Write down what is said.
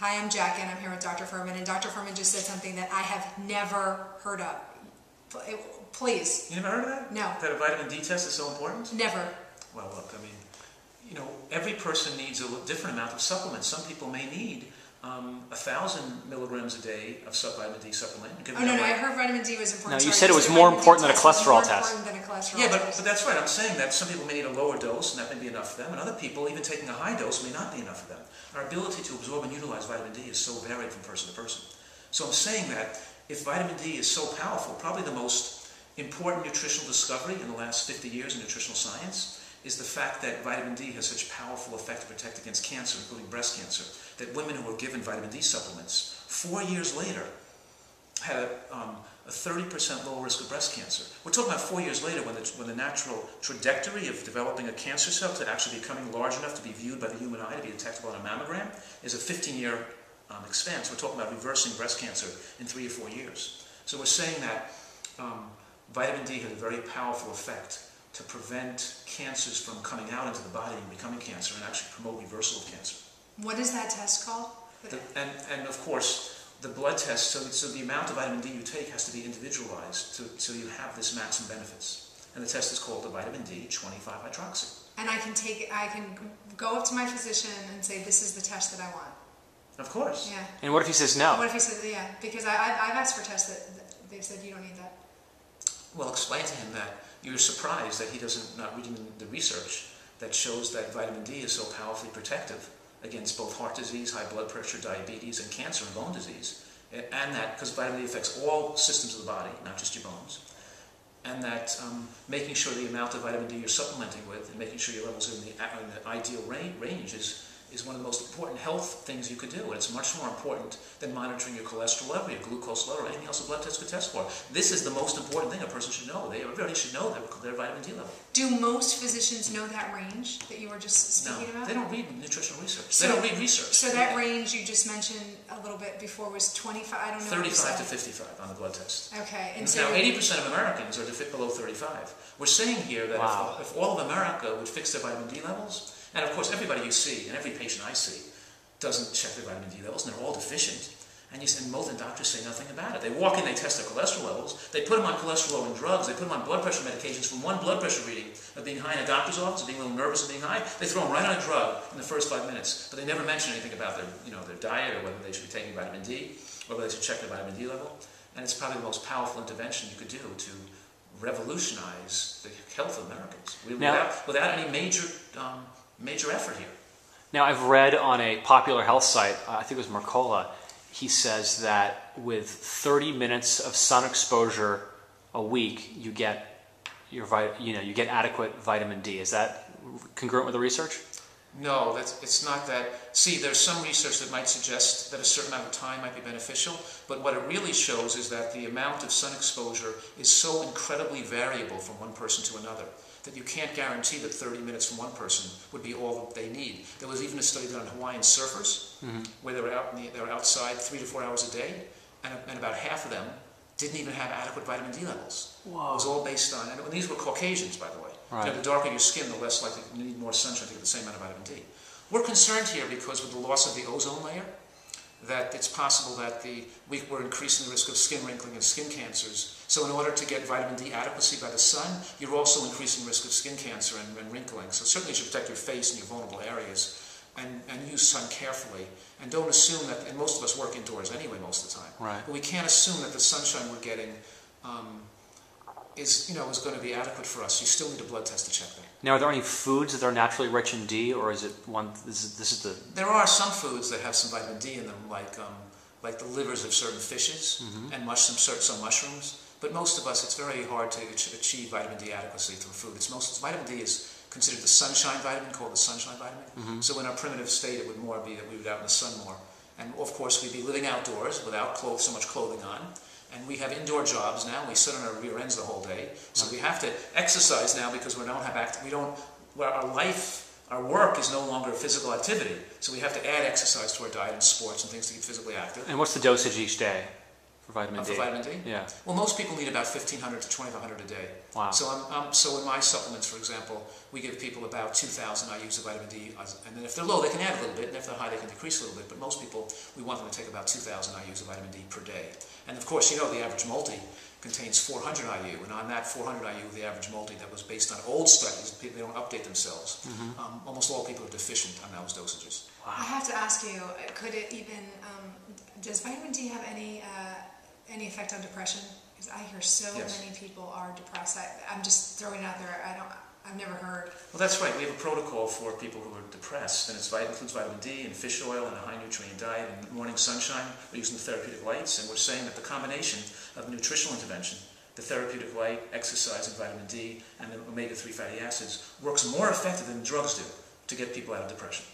Hi, I'm Jack, and I'm here with Dr. Fuhrman, and Dr. Fuhrman just said something that I have never heard of. Please, You never heard of that? No. That a vitamin D test is so important? never. Well, look, I mean, you know, every person needs a different amount of supplements. Some people may need um, a thousand milligrams a day of sub- vitamin D supplement. You can Oh, no, no, I heard vitamin D was important. No, you Sorry, said it was more vitamin D important than a test was cholesterol more test. Yeah, but, but that's right. I'm saying that some people may need a lower dose, and that may be enough for them, and other people, even taking a high dose, may not be enough for them. Our ability to absorb and utilize vitamin D is so varied from person to person. So I'm saying that if vitamin D is so powerful, probably the most important nutritional discovery in the last 50 years in nutritional science is the fact that vitamin D has such powerful effect to protect against cancer, including breast cancer, that women who were given vitamin D supplements four years later had a, um, a 30% lower risk of breast cancer. We're talking about four years later when the, when the natural trajectory of developing a cancer cell to actually becoming large enough to be viewed by the human eye, to be detectable on a mammogram, is a 15-year um, expense. We're talking about reversing breast cancer in three or four years. So we're saying that um, vitamin D has a very powerful effect to prevent cancers from coming out into the body and becoming cancer and actually promote reversal of cancer. What is that test called? The, and, and of course, the blood test, so, so the amount of vitamin D you take has to be individualized to, so you have this maximum benefits. And the test is called the vitamin D 25 hydroxy. And I can take, I can go up to my physician and say, this is the test that I want. Of course. Yeah. And what if he says no? What if he says, yeah, because I, I've, I've asked for tests that, that they've said you don't need that. Well, explain to him that you're surprised that he doesn't, not reading the research that shows that vitamin D is so powerfully protective against both heart disease, high blood pressure, diabetes, and cancer and bone disease. And that, because vitamin D affects all systems of the body, not just your bones. And that um, making sure the amount of vitamin D you're supplementing with and making sure your levels are in the, in the ideal range is, is one of the most important health things you could do. And it's much more important than monitoring your cholesterol level, your glucose level, or anything else a blood test could test for. This is the most important thing a person should know. They, everybody should know their, their vitamin D level. Do most physicians know that range that you were just No, speaking about? they don't read nutritional research. So- they don't read research. So that range you just mentioned a little bit before was 25, I don't know. what 35 to 55 on the blood test. Okay, and now, so, 80% of Americans are to fit below 35. We're saying here that Wow. if, if all of America would fix their vitamin D levels, and of course everybody you see and every patient I see doesn't check their vitamin D levels, and they're all deficient. And, you, and most doctors say nothing about it. They walk in, they test their cholesterol levels, they put them on cholesterol-lowering drugs, they put them on blood pressure medications from one blood pressure reading of being high in a doctor's office, of being a little nervous of being high. They throw them right on a drug in the first five minutes, but they never mention anything about their, you know, their diet or whether they should be taking vitamin D or whether they should check their vitamin D level. And it's probably the most powerful intervention you could do to revolutionize the health of Americans We- Now- without, without any major, um, major effort here. Now, I've read on a popular health site, uh, I think it was Mercola, he says that with 30 minutes of sun exposure a week, you get your you know you get adequate vitamin D. Is that congruent with the research? No, that's, it's not that. See, there's some research that might suggest that a certain amount of time might be beneficial, but what it really shows is that the amount of sun exposure is so incredibly variable from one person to another that you can't guarantee that 30 minutes from one person would be all that they need. There was even a study done on Hawaiian surfers mm-hmm. where they were, out in the, they were outside three to four hours a day, and, and about half of them didn't even have adequate vitamin D levels. It was all based on, and these were Caucasians, by the way. You know, Right. the darker your skin, the less likely you need more sunshine to get the same amount of vitamin D. We're concerned here because with the loss of the ozone layer, that it's possible that the, we, we're increasing the risk of skin wrinkling and skin cancers. So in order to get vitamin D adequacy by the sun, you're also increasing risk of skin cancer and, and wrinkling. So certainly you should protect your face and your vulnerable areas and, and use sun carefully. And don't assume that, and most of us work indoors anyway most of the time. Right. But we can't assume that the sunshine we're getting um, is, you know, is going to be adequate for us. You still need a blood test to check that. Now, are there any foods that are naturally rich in D, or is it one? This is, this is the There are some foods that have some vitamin D in them, like um, like the livers of certain fishes and mush, some some mushrooms. But most of us, it's very hard to achieve vitamin D adequacy through food. It's most vitamin D is considered the sunshine vitamin, called the sunshine vitamin. Mm-hmm. So in our primitive state, it would more be that we would be out in the sun more, and of course we'd be living outdoors without clothes, so much clothing on. And we have indoor jobs now. We sit on our rear ends the whole day, so we have to exercise now because we don't have act. We don't. Well, our life our work is no longer physical activity, so we have to add exercise to our diet and sports and things to keep physically active. and what's the dosage each day? For vitamin Uh, D. for vitamin D? Yeah. Well, most people need about 1,500 to 2,500 a day. Wow. So, I'm, um, so in my supplements, for example, we give people about 2,000 IUs of vitamin D, and then if they're low, they can add a little bit, and if they're high, they can decrease a little bit. But most people, we want them to take about 2,000 IUs of vitamin D per day. And of course, you know the average multi contains 400 IU, and on that 400 IU, the average multi that was based on old studies, people they don't update themselves. Mm-hmm. Um, almost all people are deficient on those dosages. Wow. I have to ask you, could it even, um, does vitamin D have any, uh, any effect on depression? Because I hear so Yes. many people are depressed. I, I'm just throwing it out there. I don't, I've never heard. Well, that's right. We have a protocol for people who are depressed, and it's includes vitamin D and fish oil and a high nutrient diet and morning sunshine. We're using the therapeutic lights, and we're saying that the combination of nutritional intervention, the therapeutic light, exercise, and vitamin D, and the omega-3 fatty acids works more effective than drugs do to get people out of depression.